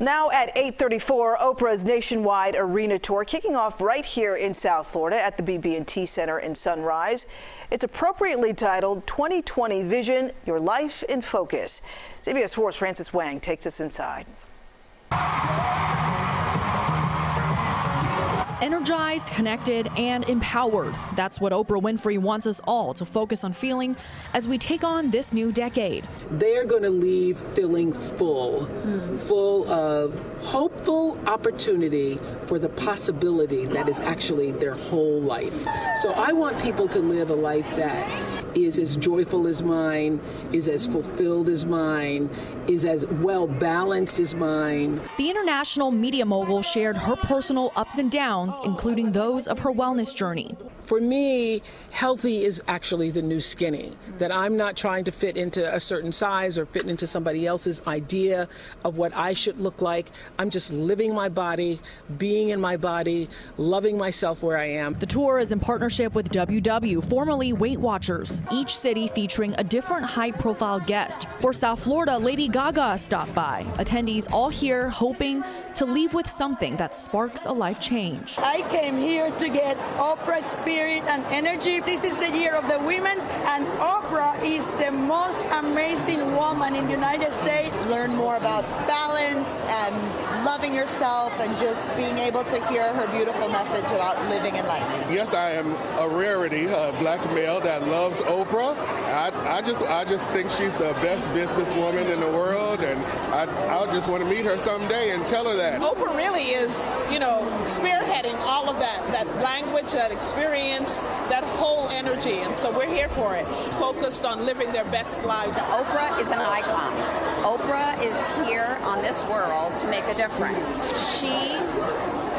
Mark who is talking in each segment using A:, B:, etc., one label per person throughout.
A: Now at 8:34, Oprah's nationwide arena tour kicking off right here in South Florida at the BB&T Center in Sunrise. It's appropriately titled 2020 Vision: Your Life in Focus. CBS 4's Frances Wang takes us inside.
B: Energized, connected, and empowered. That's what Oprah Winfrey wants us all to focus on feeling as we take on this new decade.
C: They're going to leave feeling full, mm. full of hopeful opportunity for the possibility that is actually their whole life. So I want people to live a life that is as joyful as mine, is as fulfilled as mine, is as well balanced as mine.
B: The international media mogul shared her personal ups and downs, including those of her wellness journey.
C: For me, healthy is actually the new skinny, that I'm not trying to fit into a certain size or fit into somebody else's idea of what I should look like. I'm just living my body, being in my body, loving myself where I am.
B: The tour is in partnership with WW, formerly Weight Watchers, each city featuring a different high profile guest. For South Florida, Lady Gaga stopped by. Attendees all here hoping to leave with something that sparks a life change.
D: I came here to get Oprah's spirit and energy. This is the year of the women, and Oprah is the most amazing woman in the United States.
E: Learn more about balance and loving yourself and just being able to hear her beautiful message about living in life.
F: Yes, I am a rarity, a black male that loves Oprah. I, I just I just think she's the best businesswoman in the world, and I, I just want to meet her someday and tell her that.
G: Oprah really is, you know, spearheading all of that, that language, that experience experience that whole energy. And so we're here for it, focused on living their best lives.
H: Oprah is an icon. Oprah is here on this world to make a difference. She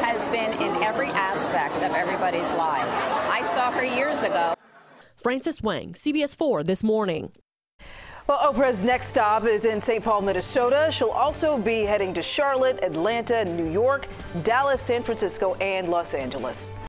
H: has been in every aspect of everybody's lives. I saw her years ago.
B: Frances Wang, CBS 4 this morning.
A: Well, Oprah's next stop is in St. Paul, Minnesota. She'll also be heading to Charlotte, Atlanta, New York, Dallas, San Francisco, and Los Angeles.